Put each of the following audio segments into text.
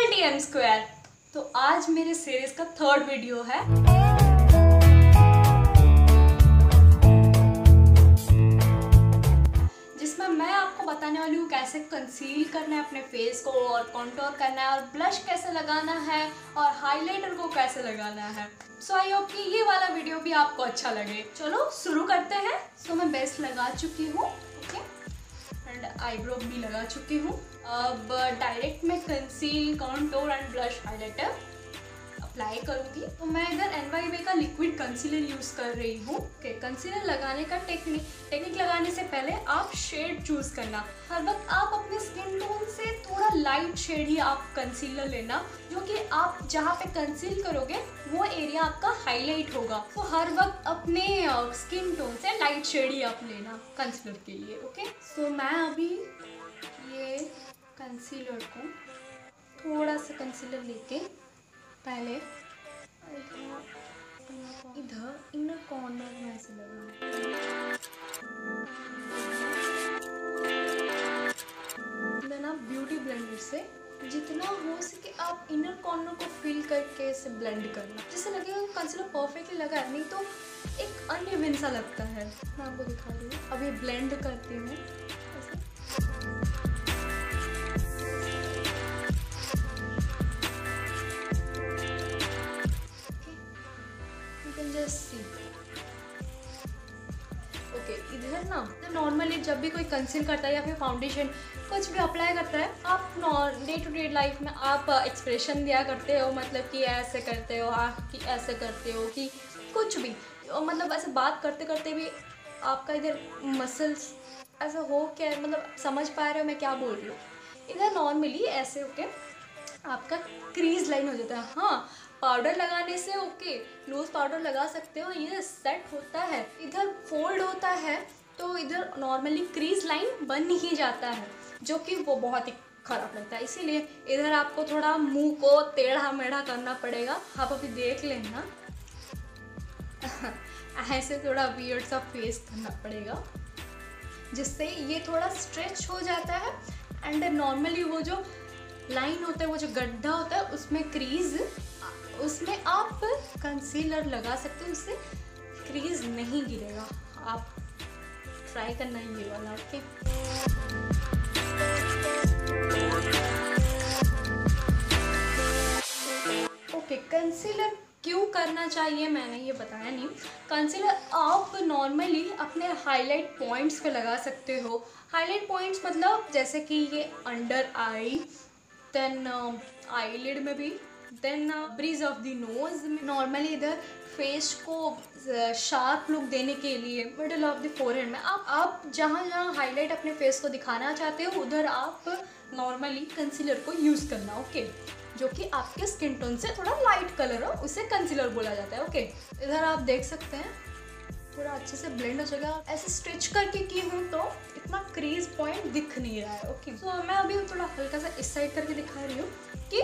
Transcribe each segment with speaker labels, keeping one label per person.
Speaker 1: Twelve T M square तो आज मेरे सीरीज़ का थर्ड वीडियो है। जिसमें मैं आपको बताने वाली हूँ कैसे कंसील करना है अपने फेस को और कॉन्टोर करना है और ब्लश कैसे लगाना है और हाइलाइटर को कैसे लगाना है। सो आई होप कि ये वाला वीडियो भी आपको अच्छा लगे। चलो शुरू करते हैं। सो so, मैं बेस्ट लगा चुकी हूँ। एंड आईब्रो भी लगा चुकी हूँ। अब डायरेक्ट मैं conceal contour and blush highlighter apply करूँगी। तो मैं इधर एन वाई का लिक्विड कंसीलर यूज़ कर रही हूँ। ओके कंसीलर लगाने का टेक्निक टेक्निक लगाने से पहले आप शेड चूज़ करना। हर वक्त आप अपने स्किन टोन से थोड़ा लाइट शेड ही आप कंसीलर लेना जो कि आप जहाँ पे कंसील करोगे वो एरिया आपका हाईलाइट होगा। तो हर वक्त अपने स्किन टोन से लाइट शेड ही आप लेना कंसीलर के लिए ओके सो so, मैं अभी ये कंसीलर को थोड़ा सा कंसीलर लेके पहले इधर, इनर कॉर्नर में ऐसे लगाना देन आप ब्यूटी ब्लेंडर से जितना हो सके आप इनर कॉर्नर को फिल करके इसे ब्लेंड करना। जिससे लगेगा कंसीलर परफेक्टली लगा नहीं तो एक अन्य सा लगता है। मैं आपको दिखा रही हूँ। अभी ब्लेंड करती हूँ। नॉर्मली जब भी कोई कंसील करता है या फिर फाउंडेशन कुछ भी अप्लाई करता है, आप डे टू डे लाइफ में आप एक्सप्रेशन दिया करते हो मतलब कि ऐसे करते हो आप कि ऐसे करते हो, कि कुछ भी। मतलब ऐसे बात करते करते भी आपका इधर मसल्स ऐसा हो क्या मतलब समझ पा रहे हो मैं क्या बोल रही हूँ? इधर नॉर्मली ऐसे होके आपका क्रीज लाइन हो जाता है। हाँ पाउडर लगाने से ओके लूज पाउडर लगा सकते हो, ये सेट होता है। इधर फोल्ड होता है तो इधर नॉर्मली क्रीज लाइन बन ही जाता है, जो कि वो बहुत ही ख़राब लगता है। इसीलिए इधर आपको थोड़ा मुँह को टेढ़ा मेढ़ा करना पड़ेगा। आप अभी देख लेना। ऐसे थोड़ा वियर्ड सा फेस करना पड़ेगा, जिससे ये थोड़ा स्ट्रेच हो जाता है। एंड नॉर्मली वो जो लाइन होता है, वो जो गड्ढा होता है, उसमें क्रीज उसमें आप कंसीलर लगा सकते हो, उससे क्रीज नहीं गिरेगा। आप ट्राई करना ये वाला ओके ओके कंसीलर क्यों करना चाहिए? मैंने ये बताया नहीं। कंसीलर आप नॉर्मली अपने हाईलाइट पॉइंट्स पे लगा सकते हो। हाईलाइट पॉइंट्स मतलब जैसे कि ये अंडर आई देन आईलिड में भी then bridge of the nose normally इधर फेस को शार्प uh, लुक देने के लिए मिडल ऑफ़ द फोरहेड में आप आप जहाँ जहाँ हाईलाइट अपने फेस को दिखाना चाहते हो उधर आप नॉर्मली कंसीलर को यूज़ करना ओके जो कि आपके स्किन टोन से थोड़ा लाइट कलर हो उसे कंसीलर बोला जाता है ओके इधर आप देख सकते हैं पूरा अच्छे से ब्लेंड हो जाएगा। ऐसे स्टिच करके की हूँ तो इतना क्रीज पॉइंट दिख नहीं रहा है ओके okay. तो so, मैं अभी थोड़ा हल्का सा इस साइड करके दिखा रही हूँ कि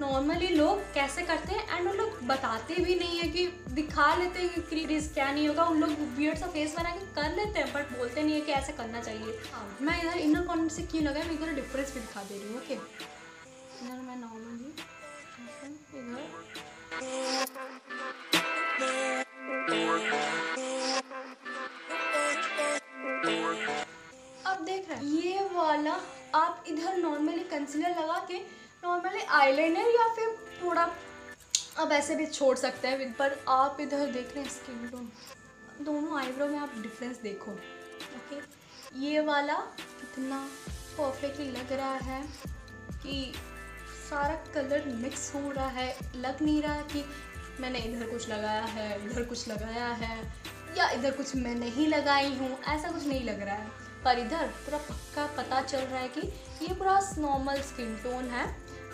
Speaker 1: नॉर्मली लोग कैसे करते हैं? एंड उन लोग बताते भी नहीं है कि दिखा लेते हैं कि क्रीज क्या नहीं होगा। उन लोग बियर्ड सा फेस बना के कर लेते हैं बट बोलते नहीं है कि ऐसे करना चाहिए। हाँ मैं इधर इनर कॉर्नर से क्यों लगा मैं इधर डिफरेंस भी दिखा दे रही हूँ ओके इधर मैं नॉर्मली अब देख रहे हैं। ये वाला आप इधर नॉर्मली कंसीलर लगा के नॉर्मली आईलाइनर या फिर थोड़ा अब ऐसे भी छोड़ सकते हैं पर आप इधर देख रहे हैं स्किन टोन दोनों आईब्रो में आप डिफरेंस देखो ओके ये वाला इतना परफेक्टली लग रहा है कि सारा कलर मिक्स हो रहा है। लग नहीं रहा कि मैंने इधर कुछ लगाया है इधर कुछ लगाया है, या इधर कुछ मैं नहीं लगाई हूँ, ऐसा कुछ नहीं लग रहा है। पर इधर पूरा पक्का पता चल रहा है कि ये पूरा नॉर्मल स्किन टोन है।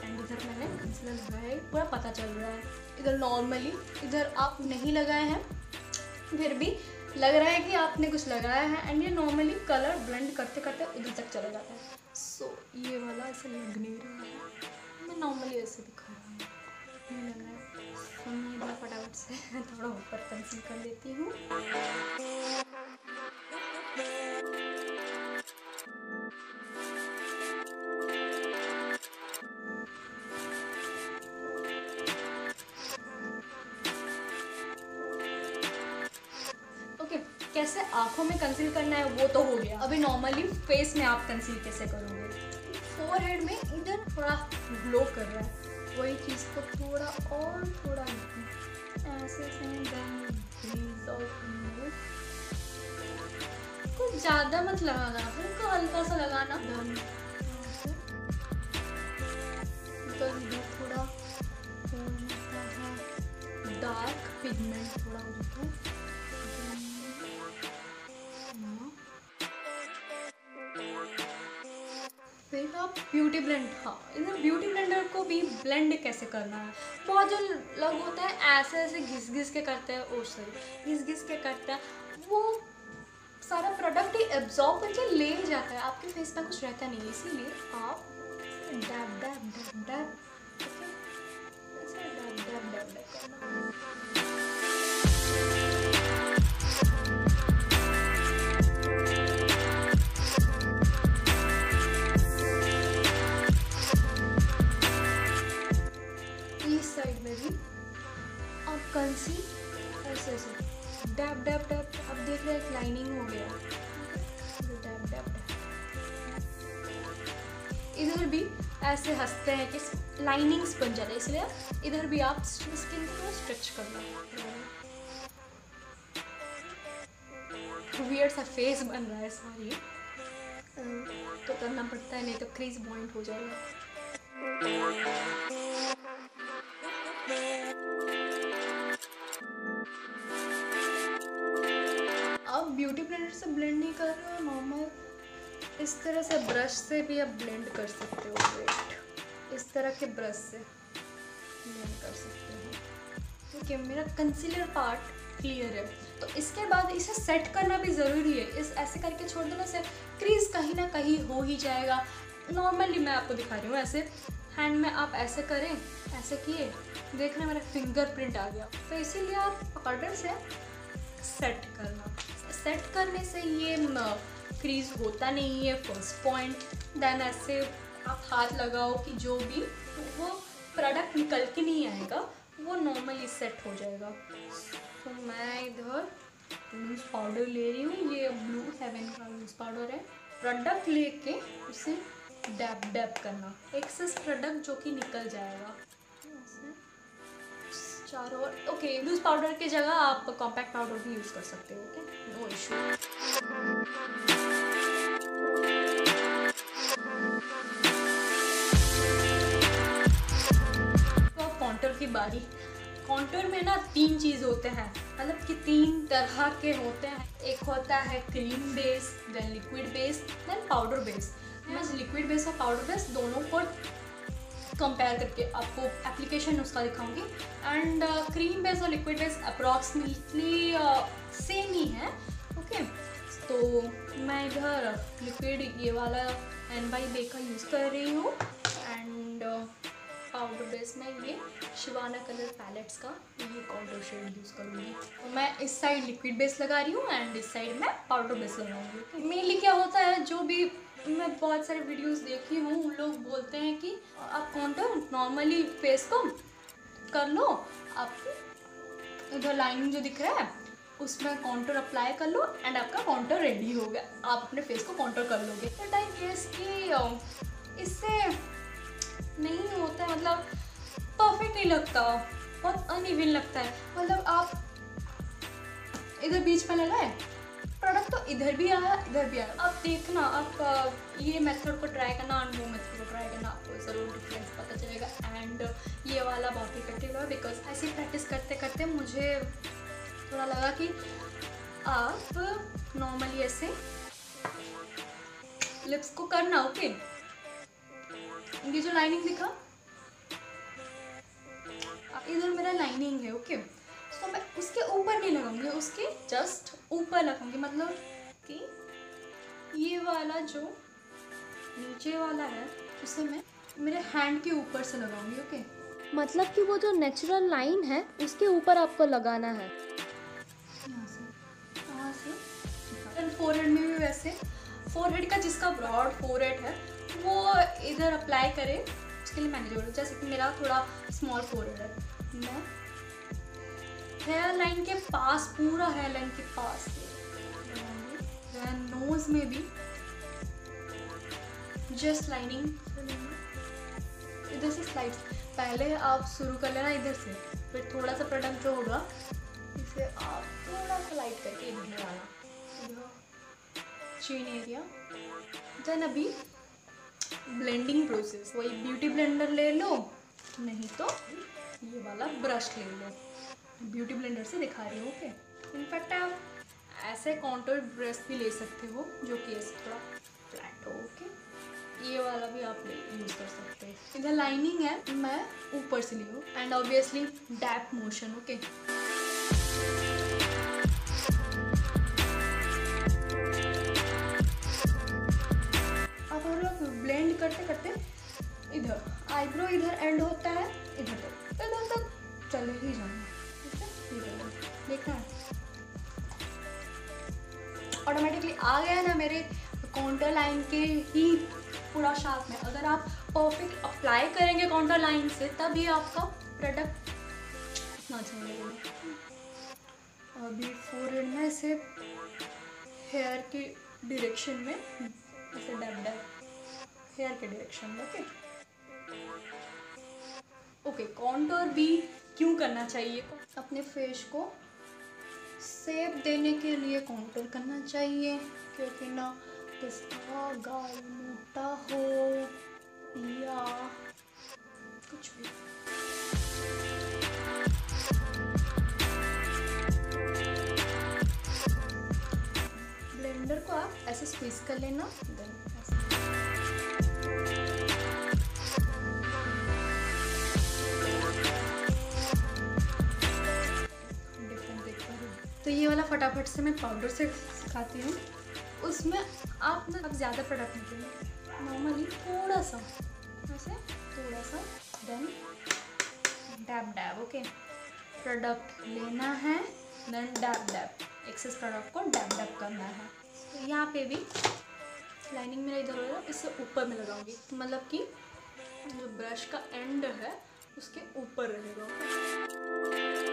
Speaker 1: एंड इधर मैंने कंसीलर लगाया है पूरा पता चल रहा है। इधर नॉर्मली इधर आप नहीं लगाए हैं फिर भी लग रहा है कि आपने कुछ लगाया है एंड ये नॉर्मली कलर ब्लेंड करते करते उधर तक चला जाता है। सो so, ये वाला ऐसे लग नहीं रहा है। मैं नॉर्मली ऐसे दिखा रहा हूँ। नहीं लग रहा है। तो मैं फटाफट से थोड़ा ऊपर कंसील कर लेती हूँ। आँखों में कंसील करना है वो तो हो गया। अभी नॉर्मली फेस में आप कंसील कैसे करोगे? फोर हेड में इधर थोड़ा ग्लो कर रहा है। वही चीज़ को थोड़ा और थोड़ा ऐसे कुछ ज़्यादा मत लगाना हल्का हल्का सा लगाना। थोड़ा डार्क पिगमेंट थोड़ा हो जाता है। आप ब्यूटी ब्लेंड हाँ इधर ब्यूटी ब्लेंडर को भी ब्लेंड कैसे करना है? बहुत जो लोग होते हैं, ऐसे ऐसे घिस घिस के करते हैं, ओ सही घिस घिस के करते हैं। वो सारा प्रोडक्ट ही एब्जॉर्ब करके ले जाता है। आपके फेस पर कुछ रहता नहीं इसीलिए आप डैब डैब डैब डैब कंसी ऐसे ऐसे। Dab dab dab. अब देख रहे लाइनिंग हो गया। डैब डैब इधर भी ऐसे हँसते हैं कि लाइनिंग्स बन जाते हैं। इसलिए इधर भी आप स्किन को स्ट्रेच करना वियर्ड सा फेस बन रहा है सारी। तो करना पड़ता है, नहीं तो क्रीज पॉइंट हो जाएगा। ब्यूटी ब्लेंडर से ब्लेंड नहीं कर रहे हो नॉर्मल इस तरह से ब्रश से भी आप ब्लेंड कर सकते हो वेट इस तरह के ब्रश से ब्लेंड कर सकते हो। ठीक है, मेरा कंसीलर पार्ट क्लियर है। तो इसके बाद इसे सेट करना भी ज़रूरी है। इस ऐसे करके छोड़ देने से क्रीज कहीं ना कहीं हो ही जाएगा। नॉर्मली मैं आपको दिखा रही हूँ ऐसे। हैंड में आप ऐसे करें, ऐसे किए। देखना मेरा फिंगरप्रिंट आ गया। तो इसीलिए आप पाउडर से सेट करना। सेट करने से ये क्रीज होता नहीं है फ़र्स्ट पॉइंट देन ऐसे आप हाथ लगाओ कि जो भी, वो प्रोडक्ट निकल के नहीं आएगा, वो नॉर्मली सेट हो जाएगा. तो मैं इधर लूज पाउडर ले रही हूँ. ये ब्लू हेवन का लूज पाउडर है. प्रोडक्ट लेके उसे डैप डैप करना. एक्सेस प्रोडक्ट जो कि निकल जाएगा. चारों ओके लूज पाउडर की जगह आप कॉम्पैक्ट पाउडर भी यूज़ कर सकते हो ओके इशू तो की बारी। कॉन्टर में ना तीन चीज़ होते हैं। मतलब कि तीन तरह के होते हैं। एक होता है cream base then liquid base then powder base मैं लिक्विड बेस और पाउडर बेस दोनों को कंपेयर करके आपको एप्लीकेशन उसका दिखाऊँगी. एंड क्रीम बेस और लिक्विड बेस अप्रॉक्सीमेटली सेम ही है. Okay okay? तो मैं इधर लिक्विड ये वाला एन बाई बे का यूज़ कर रही हूँ. एंड पाउडर बेस में ये शिवाना कलर पैलेट्स का ये पाउडर शेड यूज़ करूँगी. तो मैं इस साइड लिक्विड बेस लगा रही हूँ एंड इस साइड में पाउडर बेस लगाऊँगी. मेनली क्या होता है, जो भी मैं बहुत सारे वीडियोस देखी हूँ, उन लोग बोलते हैं कि, आप काउंटर नॉर्मली फेस को कर लो आप इधर लाइनिंग जो दिख रहा है, उसमें काउंटर अप्लाई कर लो एंड आपका काउंटर रेडी हो गया। आप अपने फेस को काउंटर कर लोगे। बट आई गेस कि इससे नहीं होता है मतलब परफेक्ट नहीं लगता, बहुत अनइवन लगता है। मतलब आप इधर बीच में लगाए प्रोडक्ट तो इधर भी आया, इधर भी आया। अब देखना आप ये मेथड को ट्राई करना और वो मेथड को ट्राई करना, आपको ज़रूर डिफरेंस पता चलेगा। एंड ये वाला बहुत इफ़ेक्टिव है बिकॉज़ ऐसे प्रैक्टिस करते करते मुझे थोड़ा लगा कि आप नॉर्मली ऐसे लिप्स को करना ओके ये जो लाइनिंग दिखा इधर मेरा लाइनिंग है ओके okay? उसके ऊपर नहीं लगाऊँगी उसके जस्ट ऊपर लगाऊँगी। मतलब कि ये वाला जो नीचे वाला है उसे मैं मेरे हैंड के ऊपर से लगाऊँगी ओके
Speaker 2: मतलब कि वो जो नेचुरल लाइन है उसके ऊपर आपको लगाना है।
Speaker 1: यहाँ से यहाँ से फोरहेड में भी वैसे फोरहेड का जिसका ब्रॉड फोरहेड है वो इधर अप्लाई करे उसके लिए मैंने जोड़ा जैसे कि मेरा थोड़ा स्मॉल फोरहेड है। मैं हेयर लाइन के पास, पूरा हेयर लाइन के पास। नोज़ में भी। जस्ट लाइनिंग इधर से स्लाइड्स पहले आप शुरू कर लेना इधर से, फिर थोड़ा सा प्रोडक्ट जो होगा, इसे आप थोड़ा सा लाइट करके इधर आना चीन एरिया देन अभी ब्लेंडिंग प्रोसेस वही ब्यूटी ब्लेंडर ले लो, नहीं तो ये वाला ब्रश ले लो। ब्यूटी ब्लेंडर से दिखा रही हूँ ओके इनफैक्ट आप ऐसे काउंटर ब्रश भी ले सकते हो जो कि ऐसे थोड़ा फ्लैट हो ओके ये वाला भी आप यूज़ कर सकते हैं। इधर लाइनिंग है, मैं ऊपर से ली हूँ and obviously dab motion okay अब हम लोग ब्लेंड करते करते इधर आईब्रो इधर एंड होता है, इधर तक। इधर तक चले ही जाना आ गया ना मेरे काउंटर लाइन के ही पूरा शार्प में। अगर आप परफेक्ट अप्लाई करेंगे काउंटर लाइन से, तभी आपका प्रोडक्ट अच्छा अभी फोर में ऐसे हेयर की डायरेक्शन में, ऐसे डैब डैब हेयर के डायरेक्शन में ओके ओके कॉन्टोर भी क्यों करना चाहिए? अपने फेस को सेप देने के लिए कॉन्टोर करना चाहिए, क्योंकि ना किसका गाल मोटा हो या कुछ भी। ब्लेंडर को आप ऐसे स्क्वीज कर लेना देन ऐसे। तो ये वाला फटाफट से मैं पाउडर से सिखाती हूँ। उसमें आप ना ज़्यादा प्रोडक्ट नहीं देंगे नॉर्मली थोड़ा सा ऐसे थोड़ा सा then dab dab okay product लेना है then dab dab excess product को डैब डैब करना है। तो यहाँ पे भी लाइनिंग मेरा इधर होगा इससे ऊपर में लगाऊँगी। मतलब कि जो ब्रश का एंड है, उसके ऊपर रहेगा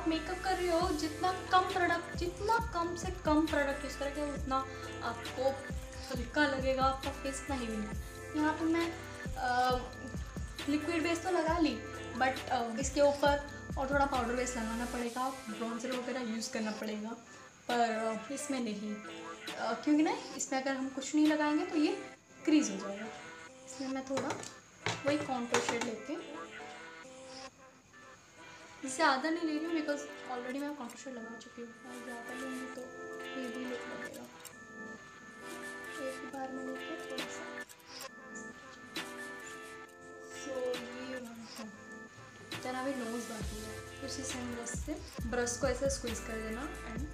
Speaker 1: आप मेकअप कर रहे हो, जितना कम प्रोडक्ट जितना कम से कम प्रोडक्ट यूज़ करेंगे, उतना आपको हल्का लगेगा, आपका फेस नहीं यहाँ पर मैं लिक्विड बेस तो लगा ली बट इसके ऊपर और थोड़ा पाउडर बेस लगाना पड़ेगा ब्राउन्सर वगैरह यूज़ करना पड़ेगा, पर इसमें नहीं। क्योंकि ना, इसमें अगर हम कुछ नहीं लगाएँगे तो ये क्रीज हो जाएगा। इसमें मैं थोड़ा वही कॉन्टोर शेड लेके आधा नहीं ले रही हूँ बिकॉज़ ऑलरेडी मैं कॉन्टोर शेड लगा चुकी हूँ। और ज़्यादा लूँगी तो ये भी लुक लगेगा। एक बार में लेके थोड़ा सा। सो ये जना अभी नोज़ बाकी है। उसी सेम ब्रश से। ब्रश को ऐसे स्क्वीज कर देना एंड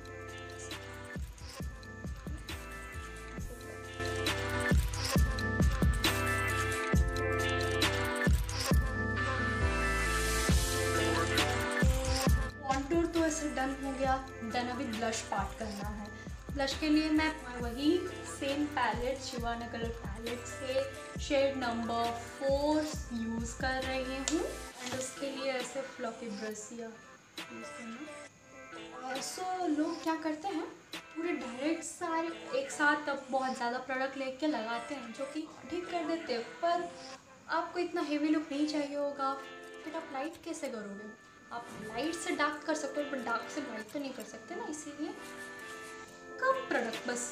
Speaker 1: ब्लश पार्ट करना है। ब्लश के लिए मैं वही same palette Sivanna colour palette से शेड नंबर फोर यूज़ कर रही हूँ। एंड उसके लिए ऐसे फ्लफी ब्रश या यूज़ करना। सो लोग क्या करते हैं, पूरे डायरेक्ट सारे एक साथ अब बहुत ज़्यादा प्रोडक्ट लेके लगाते हैं, जो कि ठीक कर देते हैं। पर आपको इतना हेवी लुक नहीं चाहिए होगा। फिर आप लाइट कैसे करोगे? आप लाइट से डार्क कर सकते हो पर डार्क से लाइट तो नहीं कर सकते ना इसीलिए कम प्रोडक्ट बस।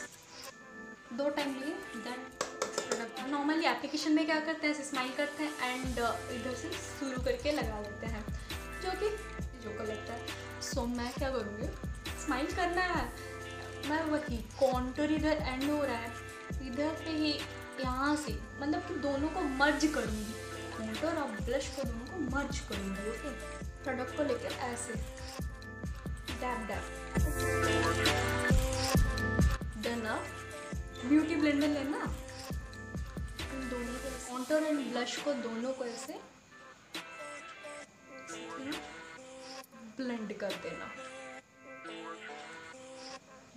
Speaker 1: दो टाइम लिए देन प्रोडक्ट नॉर्मली एप्लीकेशन में क्या करते हैं स्माइल करते हैं एंड इधर से शुरू करके लगा लेते हैं जो कि जो को लगता है। सो so, मैं क्या करूँगी? स्माइल करना है। मैं वही कॉन्टर इधर एंड हो रहा है। इधर पे ही यहाँ से मतलब कि दोनों को मर्ज करूँगी। कॉन्टर और ब्लश को दोनों इसको मर्ज करूँगी ओके प्रोडक्ट को लेकर ऐसे। डैप डैप डन अब ब्यूटी ब्लेंडर लेना? इन दोनों को काउंटर एंड ब्लश को दोनों को ऐसे ब्लेंड कर देना।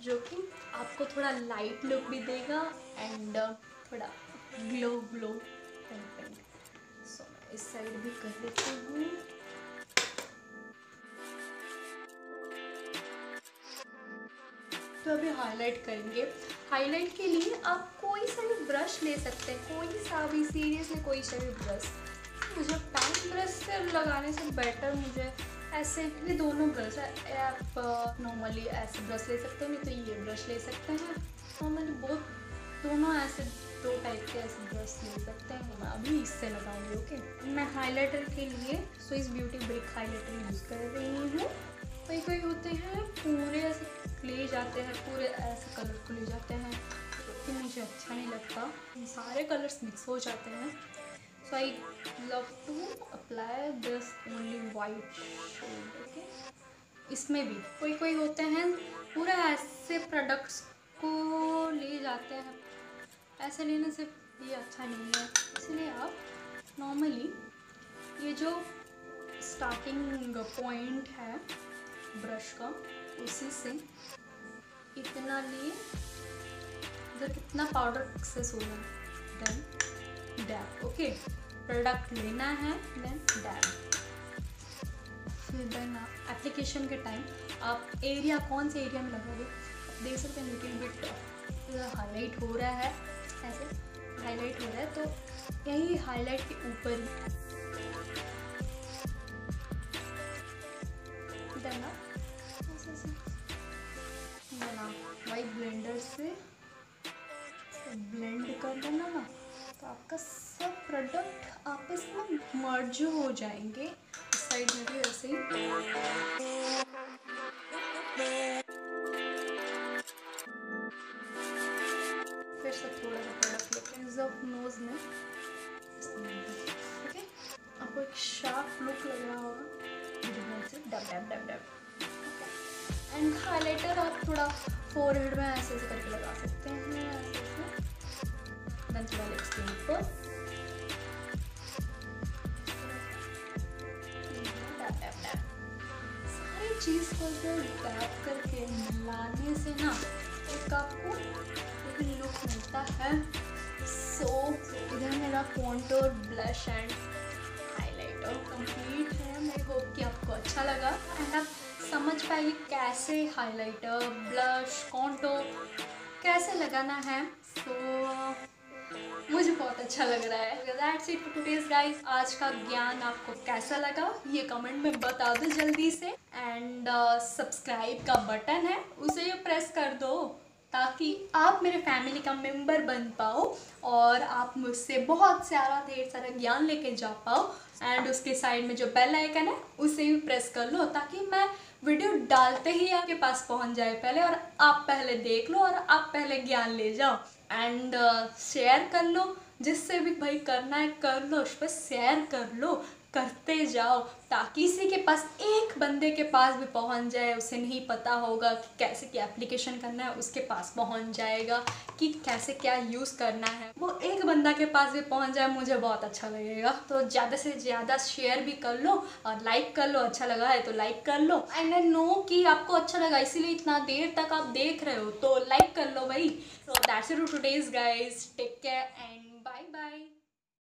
Speaker 1: जो कि आपको थोड़ा लाइट लुक भी देगा एंड uh, थोड़ा ग्लो ग्लो पेंट पेंट इस साइड भी कर लेती हूँ। तो अभी हाईलाइट करेंगे। हाईलाइट के लिए आप कोई सा भी ब्रश ले सकते हैं। कोई सा भी सीरियसली कोई सा भी ब्रश। मुझे पैन ब्रश से लगाने से बेटर मुझे ऐसे ये दोनों ब्रश है। आप नॉर्मली ऐसे ब्रश ले सकते हैं, नहीं तो ये ब्रश ले सकते हैं। नॉर्मली बहुत दोनों ऐसे दो टाइप के ऐसे ब्रश ले सकते हैं, मैं अभी इससे लगाऊँगी ओके मैं हाइलाइटर के लिए Swiss beauty brick highlighter use कर रही हूँ। कोई कोई होते हैं, पूरे ऐसे ले जाते हैं, पूरे ऐसे कलर को ले जाते हैं, कि मुझे अच्छा नहीं लगता। सारे कलर्स मिक्स हो जाते हैं। So I love to apply this only white okay इसमें भी कोई कोई होते हैं, पूरा ऐसे प्रोडक्ट्स को ले जाते हैं ऐसे लेने से ये अच्छा नहीं है। इसलिए आप नॉर्मली ये जो स्टार्टिंग पॉइंट है ब्रश का, उसी से इतना लिए इधर कितना पाउडर एक्सेस हो होगा देन डैप ओके प्रोडक्ट लेना है देन डैप फिर देन आप एप्लीकेशन के टाइम आप एरिया कौन से एरिया में लगाओगे? देख सकते हैं लिटिल बिट हाईलाइट हो रहा है। ऐसे हाईलाइट हो रहा है तो यही हाईलाइट के ऊपर ही। वाइट ब्लेंडर से ब्लेंड कर देना ना तो आपका सब प्रोडक्ट आपस में मर्ज हो जाएँगे। साइड में भी ऐसे ही। से थोड़ा सा प्रोडक्ट लेते हैं। जब नोज़ में ओके आपको एक शार्प लुक लग रहा होगा। से dab dab dab dab and highlighter आप थोड़ा फोरहेड में ऐसे ऐसे करके लगा सकते हैं। ऐसे ऐसे। देन थोड़ा लिप्स के। ऊपर चीज़ को जो टैप करके मिलाने से ना, एक आपको एक लुक मिलता है। सो so, इधर मेरा contour blush and highlighter complete है। मैं होप कि आपको अच्छा लगा। एंड आप समझ पाएगी कैसे हाइलाइटर ब्लश कॉन्टो कैसे लगाना है। तो मुझे बहुत अच्छा लग रहा है। That's it for today's guys आज का ज्ञान आपको कैसा लगा ये कमेंट में बता दो जल्दी से। एंड सब्सक्राइब uh, का बटन है उसे प्रेस कर दो। ताकि आप मेरे फैमिली का मेंबर बन पाओ और आप मुझसे बहुत सारा ढेर सारा ज्ञान लेके जा पाओ। एंड उसके साइड में जो बेल आइकन है उसे भी प्रेस कर लो ताकि मैं वीडियो डालते ही आपके पास पहुँच जाए पहले और आप पहले देख लो और आप पहले ज्ञान ले जाओ। एंड शेयर uh, कर लो जिससे भी भाई करना है कर लो उस पर शेयर कर लो। करते जाओ, ताकि इसी के पास एक बंदे के पास भी पहुँच जाए। उसे नहीं पता होगा कि कैसे क्या एप्लीकेशन करना है, उसके पास पहुँच जाएगा कि कैसे क्या यूज़ करना है। वो एक बंदा के पास भी पहुँच जाए, मुझे बहुत अच्छा लगेगा। तो ज़्यादा से ज़्यादा शेयर भी कर लो और लाइक कर लो अच्छा लगा है तो लाइक कर लो। एंड आई नो कि आपको अच्छा लगा, इसीलिए इतना देर तक आप देख रहे हो तो लाइक कर लो भाई। तो that's to today's guys take care and bye bye